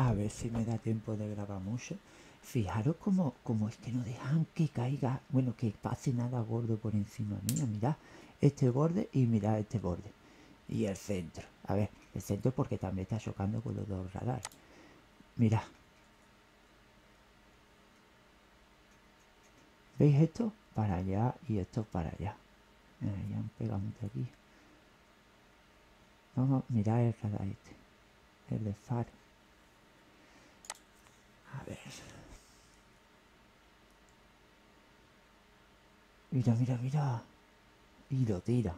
A ver si me da tiempo de grabar mucho. Fijaros cómo, cómo es que no dejan que caiga, bueno, que pase nada gordo por encima mía. Mirad este borde y mirad este borde. Y el centro. A ver, el centro porque también está chocando con los dos radares. Mirad. ¿Veis esto? Para allá y esto para allá. ya han pegado aquí. Vamos a mirar el radar este. El de faro. A ver. Mira, mira, mira. Y lo tira.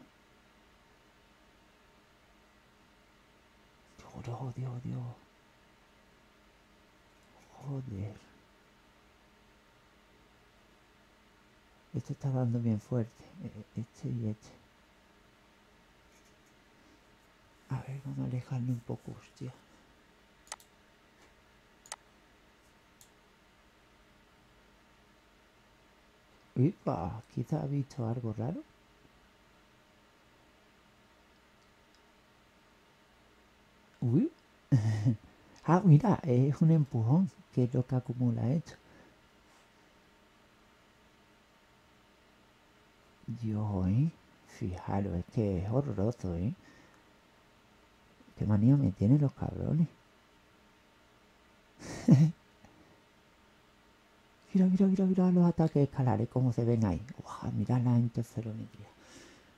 Dios, Dios, Dios. Joder. Este está dando bien fuerte. E, este y este. A ver, vamos a alejarle un poco, hostia. Upa, quizá ha visto algo raro. Uy. ah, mira, es un empujón, que es lo que acumula esto. Dios, ¿eh? Fijaros, es que es horroroso, ¿eh? Qué manía me tienen los cabrones. mira, mira, mira, mira los ataques escalares, cómo se ven ahí. Wow, mira la interferometría.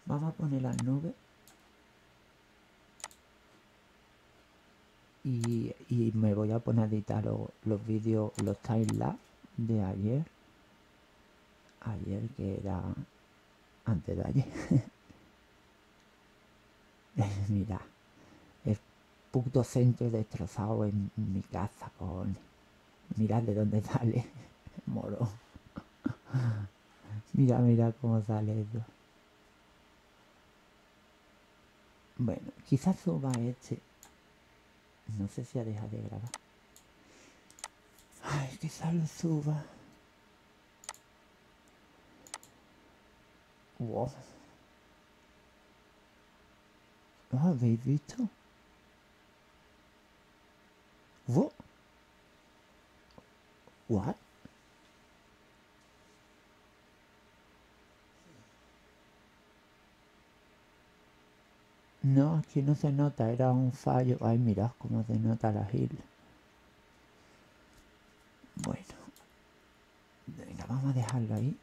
Vamos a poner las nubes. Y, me voy a poner a editar los, vídeos, los timelapse de ayer. Ayer que era antes de ayer. mira puto centro destrozado en mi casa, con Mirad de dónde sale, moro. mira, mira cómo sale eso. Bueno, quizás suba este. No sé si ha dejado de grabar. Ay, quizás lo suba. Wow. ¿Lo habéis visto? What? What? No, aquí no se nota, era un fallo. Ay, mirad cómo se nota la isla. Bueno. Venga, vamos a dejarlo ahí.